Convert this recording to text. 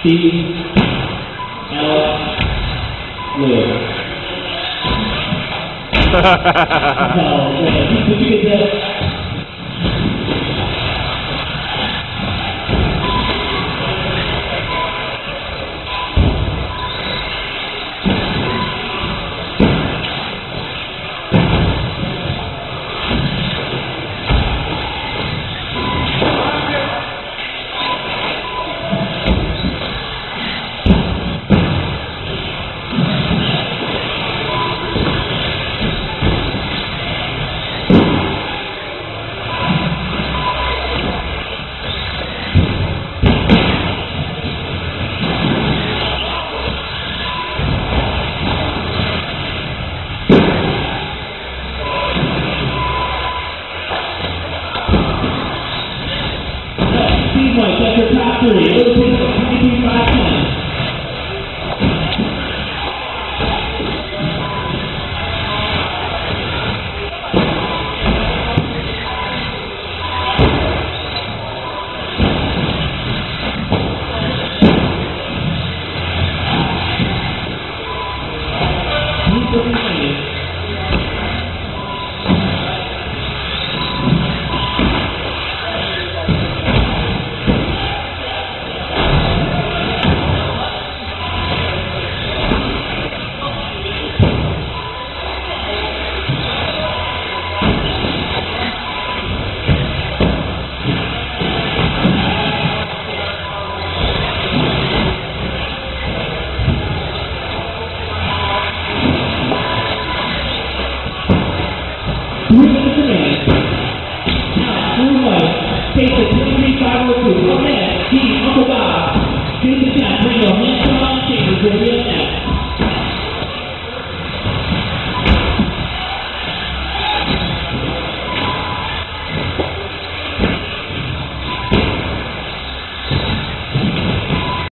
Steve L. Lewis. So, uh, would you get that? Steve White, that's your top three. A little bit of 23 5 10. Blue Booking 502. Up next, Team Uncle Bob. Jason Jack, bring your hands on up next.